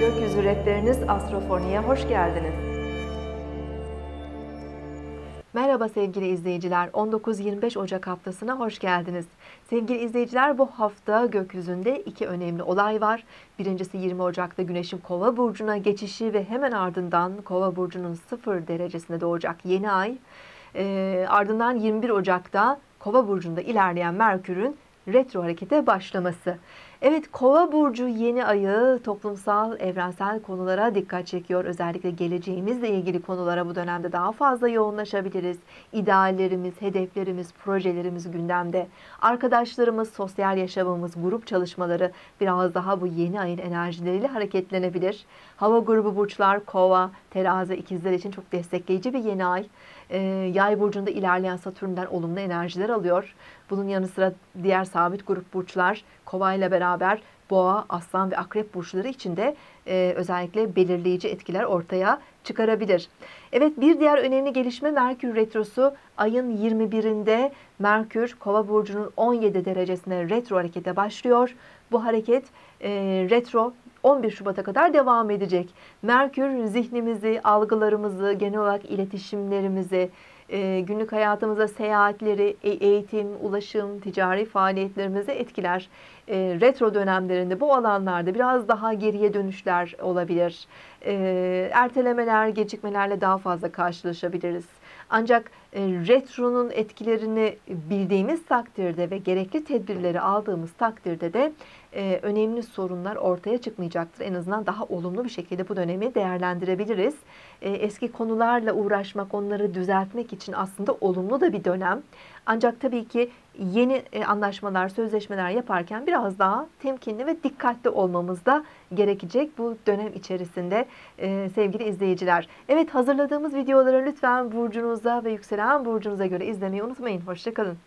rehberiniz Astrofoni'ye hoş geldiniz. Merhaba sevgili izleyiciler. 19-25 Ocak haftasına hoş geldiniz. Sevgili izleyiciler bu hafta gökyüzünde iki önemli olay var. Birincisi 20 Ocak'ta Güneş'in Kova burcuna geçişi ve hemen ardından Kova burcunun 0 derecesinde doğacak yeni ay. E, ardından 21 Ocak'ta Kova burcunda ilerleyen Merkür'ün retro harekete başlaması. Evet Kova burcu yeni ayı toplumsal, evrensel konulara dikkat çekiyor. Özellikle geleceğimizle ilgili konulara bu dönemde daha fazla yoğunlaşabiliriz. İdeallerimiz, hedeflerimiz, projelerimiz gündemde. Arkadaşlarımız, sosyal yaşamımız, grup çalışmaları biraz daha bu yeni ayın enerjileriyle hareketlenebilir. Hava grubu burçlar Kova, Terazi, ikizler için çok destekleyici bir yeni ay. Ee, yay burcunda ilerleyen Satürn'den olumlu enerjiler alıyor. Bunun yanı sıra diğer sabit grup burçlar Kova ile beraber Boğa, Aslan ve Akrep burçları için de e, özellikle belirleyici etkiler ortaya çıkarabilir. Evet bir diğer önemli gelişme Merkür Retrosu ayın 21'inde Merkür Kova burcunun 17 derecesine retro harekete başlıyor. Bu hareket e, retro 11 Şubat'a kadar devam edecek. Merkür zihnimizi, algılarımızı, genel olarak iletişimlerimizi, e, günlük hayatımıza seyahatleri, e, eğitim, ulaşım, ticari faaliyetlerimizi etkiler. E, retro dönemlerinde bu alanlarda biraz daha geriye dönüşler olabilir. Ertelemeler, gecikmelerle daha fazla karşılaşabiliriz. Ancak retronun etkilerini bildiğimiz takdirde ve gerekli tedbirleri aldığımız takdirde de önemli sorunlar ortaya çıkmayacaktır. En azından daha olumlu bir şekilde bu dönemi değerlendirebiliriz. Eski konularla uğraşmak, onları düzeltmek için aslında olumlu da bir dönem. Ancak tabii ki yeni e, anlaşmalar, sözleşmeler yaparken biraz daha temkinli ve dikkatli olmamız da gerekecek bu dönem içerisinde e, sevgili izleyiciler. Evet hazırladığımız videoları lütfen burcunuza ve yükselen burcunuza göre izlemeyi unutmayın. Hoşçakalın.